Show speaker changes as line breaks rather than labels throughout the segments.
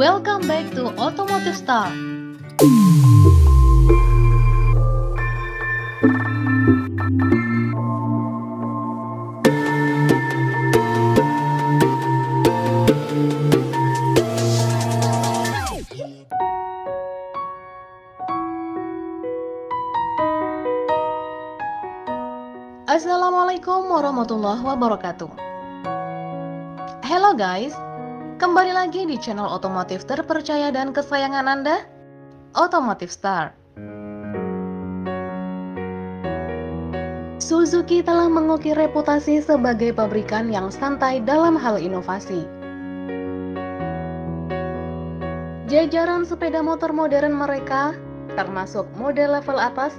Welcome back to Automotive Star. Assalamualaikum warahmatullahi wabarakatuh. Hello guys, kembali lagi di channel otomotif terpercaya dan kesayangan Anda, Automotive Star. Suzuki telah mengukir reputasi sebagai pabrikan yang santai dalam hal inovasi. Jajaran sepeda motor modern mereka, termasuk model level atas,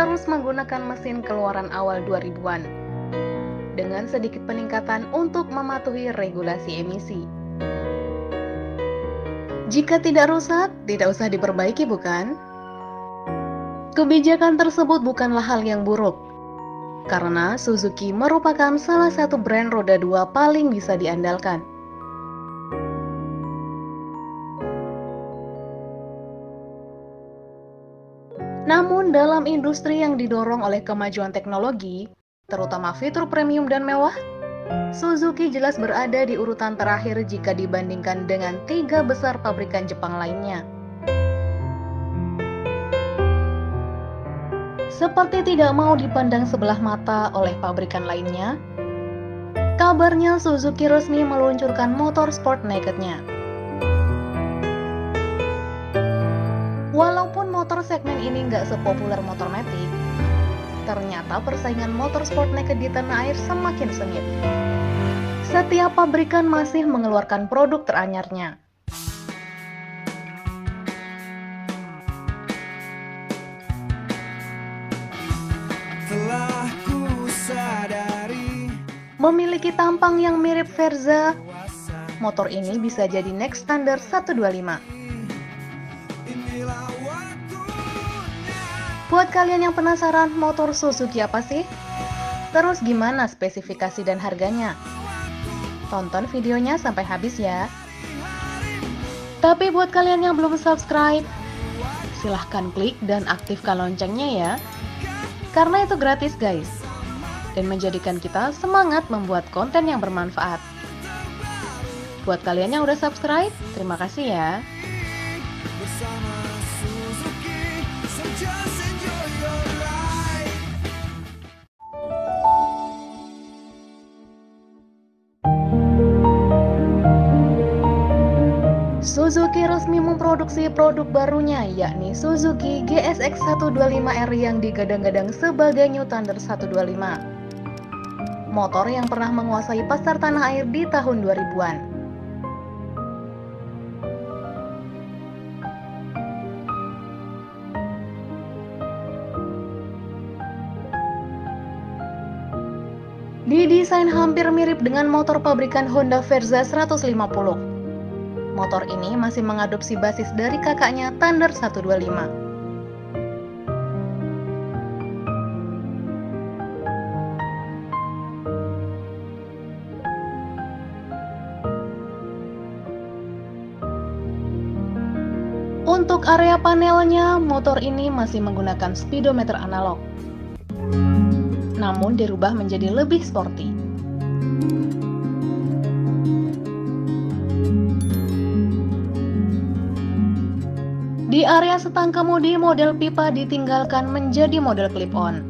terus menggunakan mesin keluaran awal 2000-an dengan sedikit peningkatan untuk mematuhi regulasi emisi. Jika tidak rusak, tidak usah diperbaiki bukan? Kebijakan tersebut bukanlah hal yang buruk, karena Suzuki merupakan salah satu brand roda dua paling bisa diandalkan. Namun dalam industri yang didorong oleh kemajuan teknologi, terutama fitur premium dan mewah, Suzuki jelas berada di urutan terakhir jika dibandingkan dengan tiga besar pabrikan Jepang lainnya. Seperti tidak mau dipandang sebelah mata oleh pabrikan lainnya, kabarnya Suzuki resmi meluncurkan motor sport nakednya. Walaupun motor segmen ini nggak sepopuler motor Matic, ternyata persaingan motor sport naked di tanah air semakin sengit. Setiap pabrikan masih mengeluarkan produk teranyarnya. Memiliki tampang yang mirip Verza, motor ini bisa jadi next standard 125. Buat kalian yang penasaran motor Suzuki apa sih? Terus gimana spesifikasi dan harganya? Tonton videonya sampai habis ya. Tapi buat kalian yang belum subscribe, silahkan klik dan aktifkan loncengnya ya. Karena itu gratis guys. Dan menjadikan kita semangat membuat konten yang bermanfaat. Buat kalian yang udah subscribe, terima kasih ya. Suzuki resmi memproduksi produk barunya yakni Suzuki GSX 125R yang digadang-gadang sebagai New Thunder 125. Motor yang pernah menguasai pasar tanah air di tahun 2000-an. Didesain hampir mirip dengan motor pabrikan Honda Verza 150 motor ini masih mengadopsi basis dari kakaknya Thunder 125. Untuk area panelnya, motor ini masih menggunakan speedometer analog. Namun dirubah menjadi lebih sporty. Di area setang kemudi, model pipa ditinggalkan menjadi model clip-on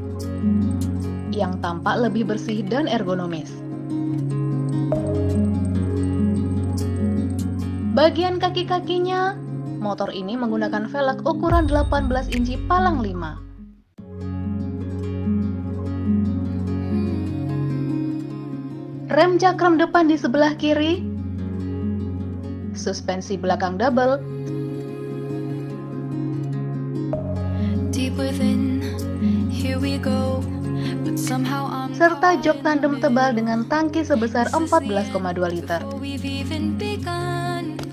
yang tampak lebih bersih dan ergonomis. Bagian kaki-kakinya, motor ini menggunakan velg ukuran 18 inci palang 5. Rem cakram depan di sebelah kiri, suspensi belakang double, serta jok tandem tebal dengan tangki sebesar 14,2 liter.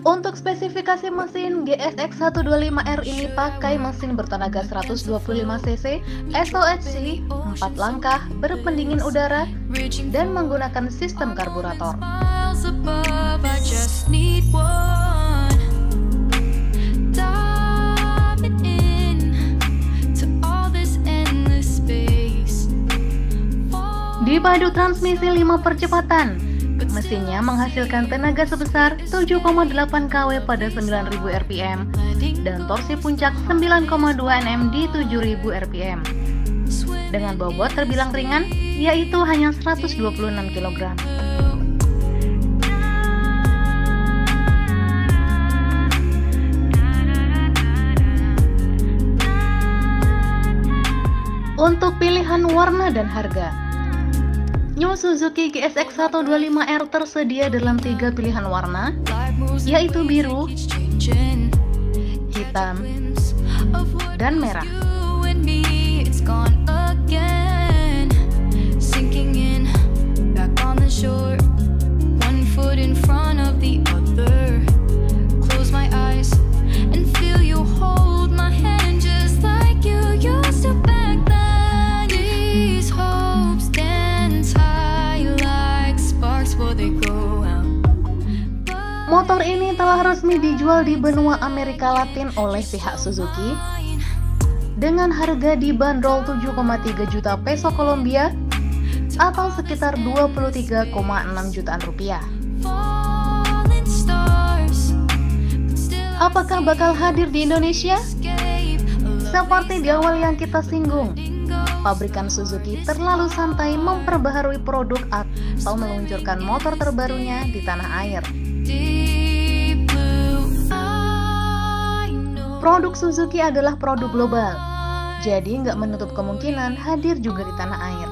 Untuk spesifikasi mesin, GSX 125R ini pakai mesin bertenaga 125 cc, SOHC, 4 langkah, berpendingin udara, dan menggunakan sistem karburator.
Dipadu transmisi 5 percepatan, mesinnya menghasilkan tenaga sebesar 7,8 kW pada 9000 rpm dan torsi puncak 9,2 Nm di 7000 rpm. Dengan bobot terbilang ringan, yaitu hanya 126 kg. Untuk pilihan warna dan harga, New Suzuki GSX 125R tersedia dalam tiga pilihan warna, yaitu biru, hitam, dan merah. Resmi dijual di benua Amerika Latin oleh pihak Suzuki dengan harga dibanderol 7,3 juta peso Kolombia atau sekitar 23,6 jutaan rupiah. Apakah bakal hadir di Indonesia? Seperti di awal yang kita singgung, pabrikan Suzuki terlalu santai memperbaharui produk atau meluncurkan motor terbarunya di tanah air. Produk Suzuki adalah produk global, jadi nggak menutup kemungkinan hadir juga di tanah air.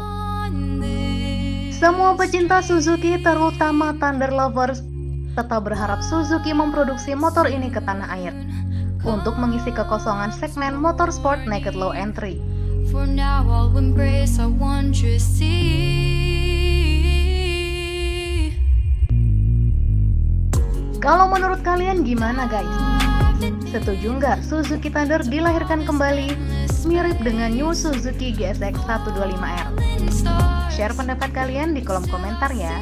Semua pecinta Suzuki, terutama Thunder Lovers, tetap berharap Suzuki memproduksi motor ini ke tanah air untuk mengisi kekosongan segmen motorsport naked low entry. For now, I'll embrace our wondrous Kalau menurut kalian gimana guys? Setuju nggak Suzuki Thunder dilahirkan kembali mirip dengan New Suzuki GSX 125R? Share pendapat kalian di kolom komentar ya.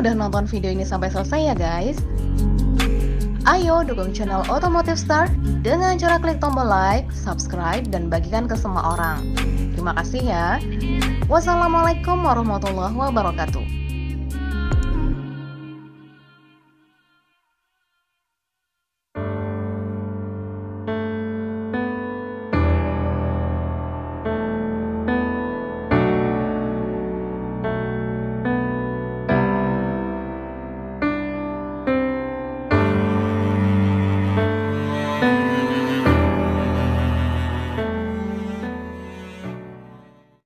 Udah nonton video ini sampai selesai ya guys. Ayo dukung channel Automotive Star dengan cara klik tombol like, subscribe, dan bagikan ke semua orang. Terima kasih ya. Wassalamualaikum warahmatullahi wabarakatuh.